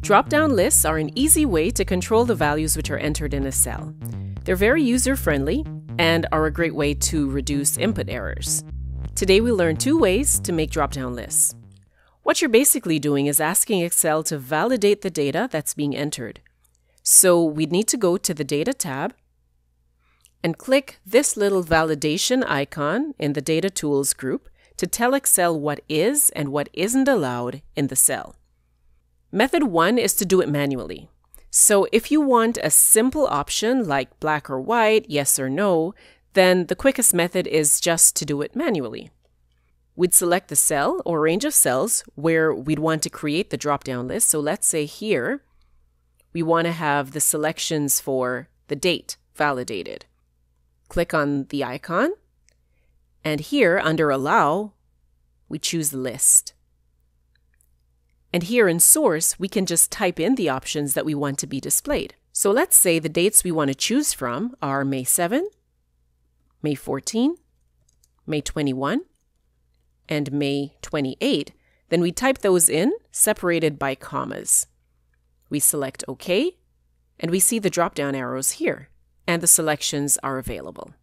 Drop-down lists are an easy way to control the values which are entered in a cell. They're very user-friendly and are a great way to reduce input errors. Today we learned two ways to make drop-down lists. What you're basically doing is asking Excel to validate the data that's being entered. So we'd need to go to the Data tab and click this little validation icon in the Data Tools group to tell Excel what is and what isn't allowed in the cell. Method one is to do it manually. So if you want a simple option like black or white, yes or no, then the quickest method is just to do it manually. We'd select the cell or range of cells where we'd want to create the drop-down list. So let's say here, we want to have the selections for the date validated. Click on the icon, and here under Allow, we choose List. And here in Source, we can just type in the options that we want to be displayed. So let's say the dates we want to choose from are May 7, May 14, May 21, and May 28. Then we type those in, separated by commas. We select OK, and we see the drop-down arrows here, and the selections are available.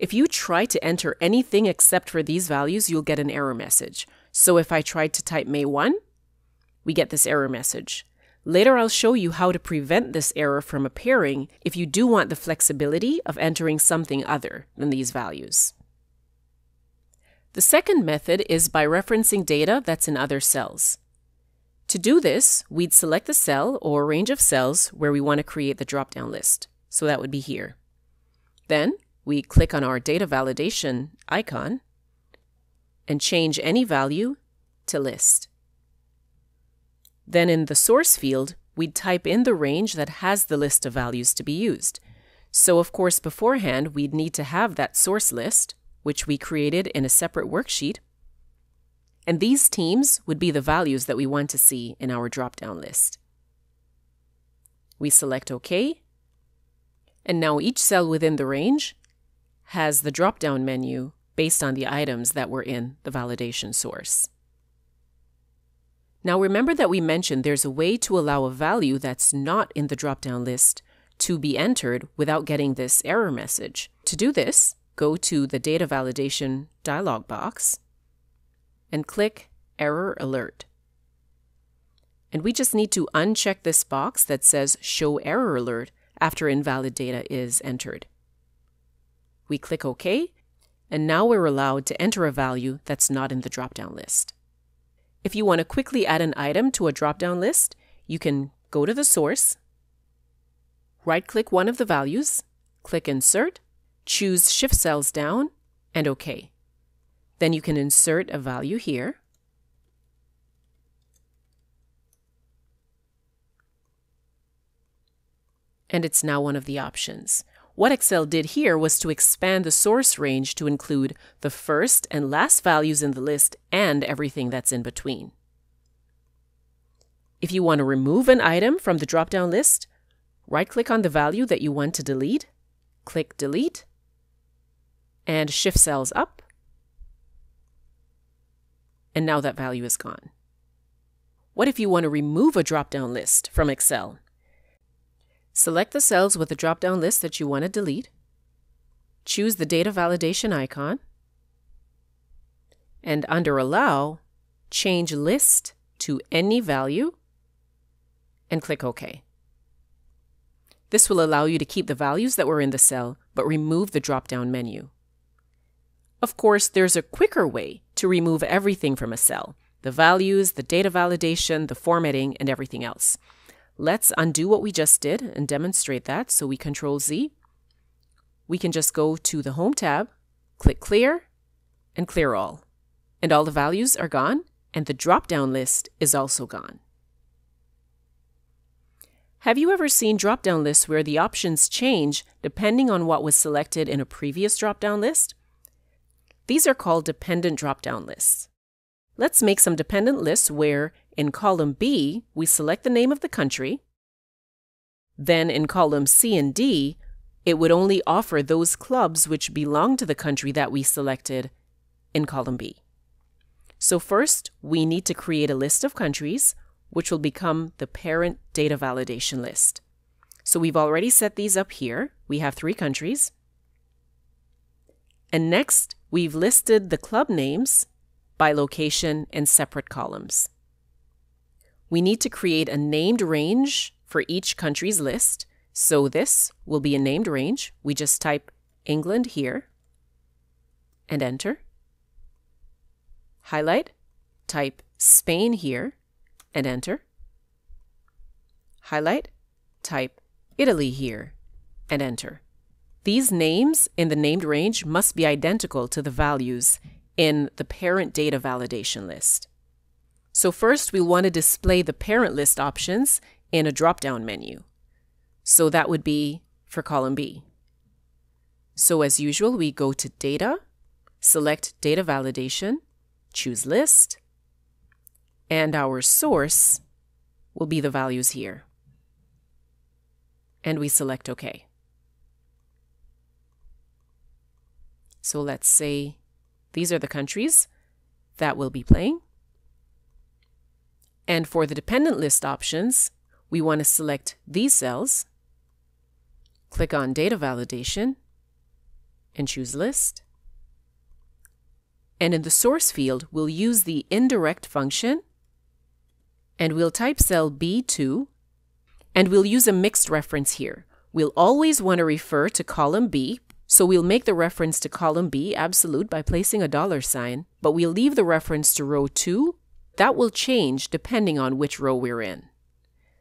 If you try to enter anything except for these values, you'll get an error message. So if I tried to type May 1, we get this error message. Later, I'll show you how to prevent this error from appearing if you do want the flexibility of entering something other than these values. The second method is by referencing data that's in other cells. To do this, we'd select the cell or range of cells where we want to create the drop-down list. So that would be here. Then we click on our data validation icon and change any value to list. Then in the source field, we'd type in the range that has the list of values to be used. So of course beforehand, we'd need to have that source list, which we created in a separate worksheet. And these teams would be the values that we want to see in our drop-down list. We select OK. And now each cell within the range has the drop-down menu based on the items that were in the validation source. Now remember that we mentioned there's a way to allow a value that's not in the drop-down list to be entered without getting this error message. To do this, go to the Data Validation dialog box and click Error Alert. And we just need to uncheck this box that says Show Error Alert after invalid data is entered. We click OK, and now we're allowed to enter a value that's not in the drop-down list. If you want to quickly add an item to a drop-down list, you can go to the source, right-click one of the values, click Insert, choose Shift Cells Down, and OK. Then you can insert a value here. And it's now one of the options. What Excel did here was to expand the source range to include the first and last values in the list and everything that's in between. If you want to remove an item from the drop-down list, right-click on the value that you want to delete, click Delete, and Shift Cells up, and now that value is gone. What if you want to remove a drop-down list from Excel? Select the cells with the drop-down list that you want to delete. Choose the data validation icon. And under Allow, change List to any value and click OK. This will allow you to keep the values that were in the cell, but remove the drop-down menu. Of course, there's a quicker way to remove everything from a cell, the values, the data validation, the formatting, and everything else. Let's undo what we just did and demonstrate that. So we Control Z. We can just go to the Home tab, click Clear, and clear all. And all the values are gone, and the drop-down list is also gone. Have you ever seen drop-down lists where the options change depending on what was selected in a previous drop-down list? These are called dependent drop-down lists. Let's make some dependent lists where in column B, we select the name of the country. Then in column C and D, it would only offer those clubs which belong to the country that we selected in column B. So first, we need to create a list of countries, which will become the parent data validation list. So we've already set these up here. We have three countries. And next, we've listed the club names by location in separate columns. We need to create a named range for each country's list. So this will be a named range. We just type England here and enter. Highlight, type Spain here and enter. Highlight, type Italy here and enter. These names in the named range must be identical to the values in the parent data validation list. So first we'll want to display the parent list options in a drop-down menu. So that would be for column B. So as usual, we go to Data, select Data Validation, choose List, and our source will be the values here. And we select OK. So let's say these are the countries that will be playing. And for the dependent list options, we want to select these cells, click on Data Validation, and choose List. And in the source field, we'll use the indirect function, and we'll type cell B2, and we'll use a mixed reference here. We'll always want to refer to column B so we'll make the reference to column B absolute by placing a dollar sign, but we'll leave the reference to row 2. That will change depending on which row we're in.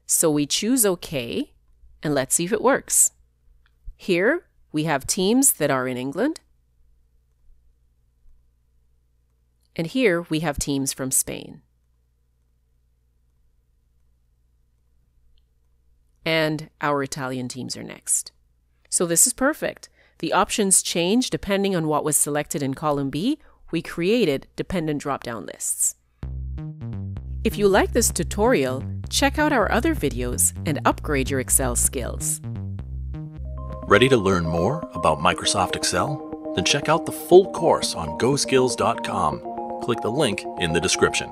So we choose OK, and let's see if it works. Here, we have teams that are in England. And here, we have teams from Spain. And our Italian teams are next. So this is perfect. The options change depending on what was selected in column B. We created dependent drop-down lists. If you like this tutorial, check out our other videos and upgrade your Excel skills. Ready to learn more about Microsoft Excel? Then check out the full course on GoSkills.com. Click the link in the description.